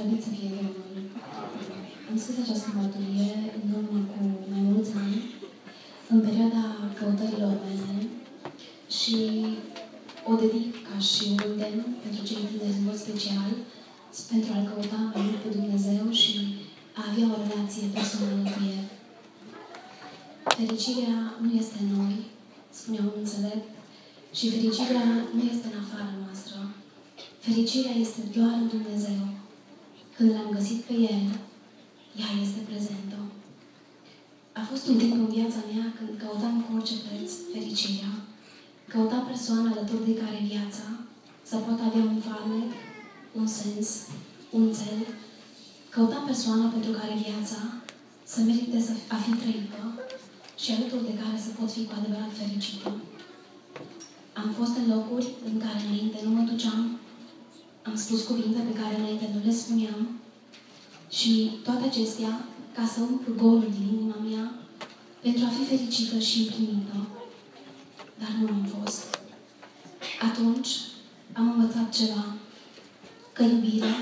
Slăvit să fie Domnul! Am scris această mărturie în urmă cu mai mulți ani, în perioada căutărilor mele și o dedic ca și un îndemn pentru cei tineri în mod special, pentru a-L căuta mai mult pe Dumnezeu și a avea o relație personală cu El. Fericirea nu este în noi, spunea un înțelept, și fericirea nu este în afara noastră. Fericirea este doar în Dumnezeu. Când l-am găsit pe El, ea este prezentă. A fost un timp în viața mea când căutam cu orice preț fericirea. Căuta persoana alături de care viața să poată avea un farmec, un sens, un cel. Căuta persoana pentru care viața să merite să a fi trăită și alături de care să pot fi cu adevărat fericită. Am fost în locuri în care înainte nu mă duceam, am spus cuvinte pe care înainte nu le spuneam și toate acestea ca să umplu golul din inima mea pentru a fi fericită și împlinită. Dar nu am fost. Atunci am învățat ceva, că iubirea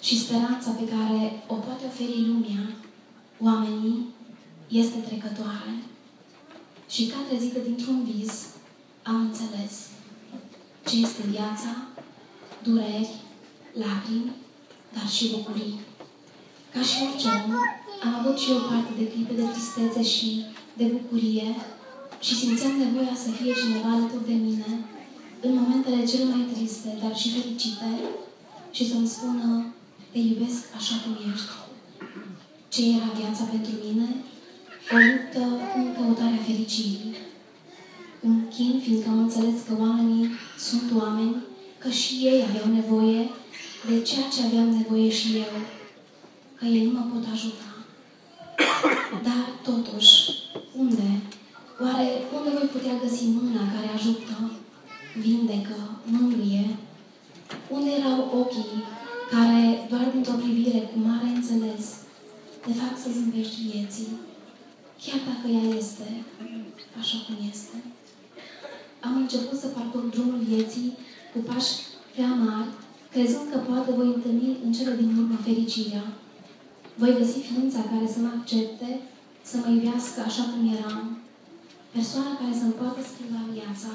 și speranța pe care o poate oferi lumea, oamenii, este trecătoare. Și ca trezită dintr-un vis, am înțeles ce este viața, dureri, lacrimi, dar și bucurii. Ca și orice om, am avut și eu parte de clipe de tristețe și de bucurie și simțeam nevoia să fie cineva alături de mine în momentele cele mai triste, dar și fericite și să-mi spună te iubesc așa cum ești. Ce era viața pentru mine? O luptă în căutarea fericirii. Un chin, fiindcă am înțeles că oamenii sunt oameni, că și ei aveau nevoie de ceea ce aveam nevoie și eu, că ei nu mă pot ajuta. Dar, totuși, unde? Oare unde voi putea găsi mâna care ajută, vindecă, mângâie? Unde erau ochii care, doar dintr-o privire cu mare înțeles, te fac să zâmbești vieții, chiar dacă ea este așa cum este? Am început să parcurg drumul vieții cu pași prea mari, crezând că poate voi întâlni în cele din urmă fericirea. Voi găsi ființa care să mă accepte, să mă iubească așa cum eram, persoana care să-mi poată schimba viața,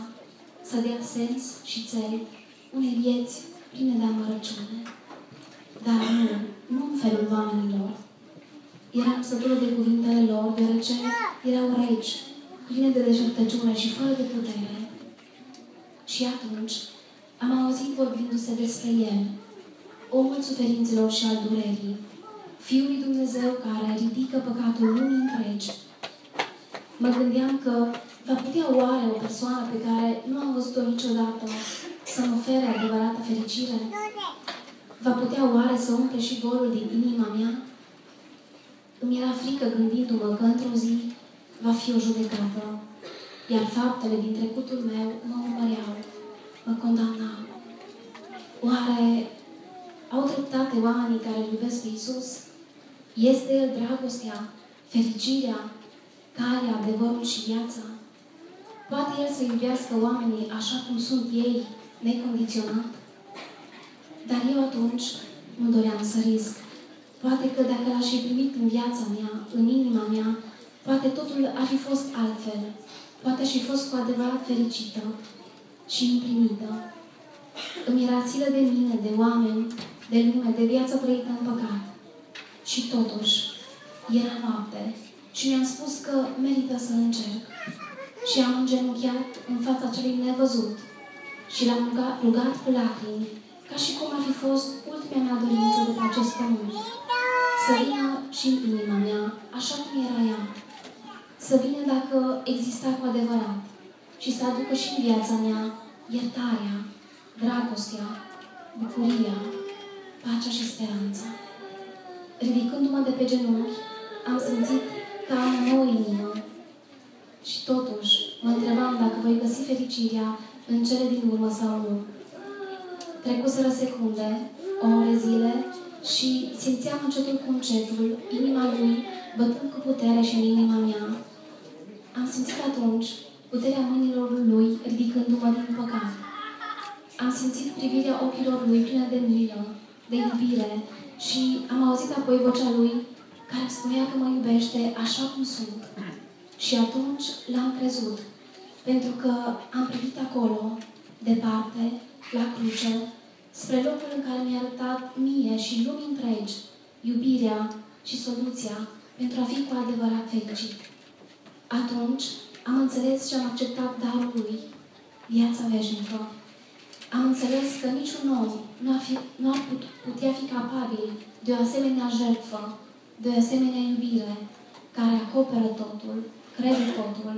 să dea sens și țeli unei vieți pline de amărăciune. Dar nu, nu în felul oamenilor. Eram sătură de cuvintele lor, deoarece erau regi, pline de deșertăciune și fără de putere. Și atunci am auzit vorbindu-se despre El, omul suferințelor și al durerii, Fiul lui Dumnezeu care ridică păcatul lumii întregi. Mă gândeam că va putea oare o persoană pe care nu am văzut-o niciodată să-mi ofere adevărată fericire? Va putea oare să umple și golul din inima mea? Îmi era frică gândindu-mă că într-o zi va fi o judecată, iar faptele din trecutul meu mă urmăreau, mă condamnau. Oare au dreptate oamenii care îl iubesc pe Iisus? Este El dragostea, fericirea, calea, adevărul și viața? Poate El să iubească oamenii așa cum sunt ei, necondiționat? Dar eu atunci nu doream să risc. Poate că dacă l-aș fi primit în viața mea, în inima mea, poate totul ar fi fost altfel. Poate aș fi fost cu adevărat fericită și împlinită. Îmi era silă de mine, de oameni, de lume, de viață trăită în păcat. Și totuși, era noapte și mi-am spus că merită să încerc. Și am îngenunchiat în fața celui nevăzut și l-am rugat, rugat cu lacrimi, ca și cum ar fi fost ultima mea dorință de pe acest pământ. Să vină și în inima mea, așa cum era ea. Să vină dacă exista cu adevărat și să aducă și în viața mea iertarea, dragostea, bucuria, pacea și speranța. Ridicându-mă de pe genunchi, am simțit că am o nouă inimă. Și totuși, mă întrebam dacă voi găsi fericirea în cele din urmă sau nu. Trecuseră secunde, ore, zile și simțeam încetul cu încetul inima lui bătând cu putere și în inima mea. Am simțit atunci puterea mâinilor lui ridicându-mă din păcat. Am simțit privirea ochilor lui plină de milă, de iubire, Și am auzit apoi vocea lui care spunea că mă iubește așa cum sunt. Și atunci l-am crezut, pentru că am privit acolo, departe, la cruce, spre locul în care mi-a arătat mie și lumii întregi iubirea și soluția pentru a fi cu adevărat fericit. Atunci am înțeles și am acceptat darul lui, viața veșnică. Am înțeles că niciun om nu ar, fi, nu ar putea fi capabil de o asemenea jertfă, de o asemenea iubire, care acoperă totul, crede totul,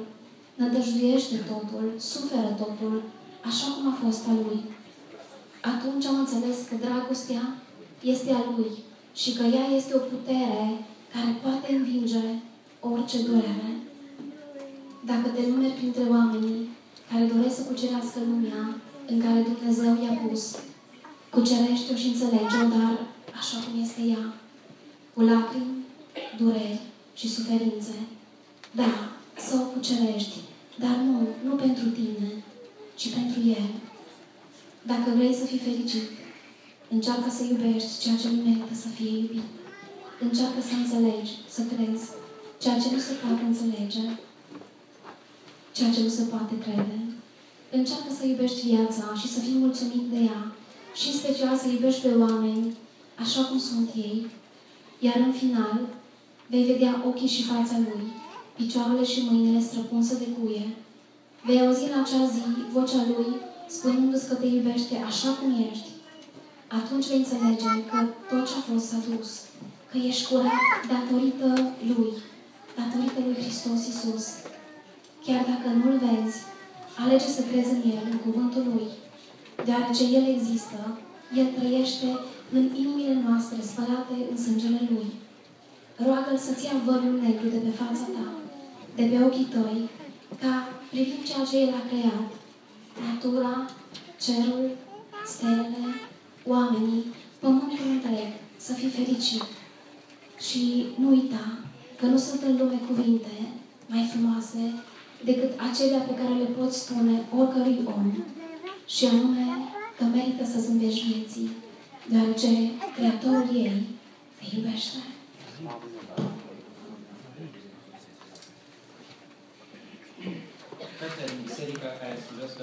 nădăjduiește totul, suferă totul, așa cum a fost a lui. Atunci am înțeles că dragostea este a lui și că ea este o putere care poate învinge orice durere. Dacă te numeri printre oamenii care doresc să cucerească lumea în care Dumnezeu i-a pus, cucerește-o și înțelege-o, dar așa cum este ea, cu lacrimi, dureri și suferințe. Da, să o cucerești, dar nu, nu pentru tine, ci pentru El. Dacă vrei să fii fericit, încearcă să iubești ceea ce nu merită să fie iubit. Încearcă să înțelegi, să crezi ceea ce nu se poate înțelege, ceea ce nu se poate crede. Încearcă să iubești viața și să fii mulțumit de ea și în special să iubești pe oameni așa cum sunt ei, iar în final vei vedea ochii și fața lui, picioarele și mâinile străpunse de cuie. Vei auzi în acea zi vocea lui spunându-ți că te iubește așa cum ești. Atunci vei înțelege că tot ce a fost s-a dus, că ești curat datorită lui, datorită lui Hristos Iisus. Chiar dacă nu-L vezi, alege să crezi în El, în cuvântul Lui, deoarece El există, El trăiește în inimile noastre spălate în sângele Lui. Roagă-L să-ți ia vărul negru de pe fața ta, de pe ochii tăi, ca privind ceea ce El a creat, natura, cerul, stelele, oamenii, pământul întreg, să fii fericit. Și nu uita că nu sunt în lume cuvinte mai frumoase decât acelea pe care le poți spune oricărui om, și anume că merită să zâmbești vieții, deoarece Creatorul ei te iubește. Către biserica care slujesc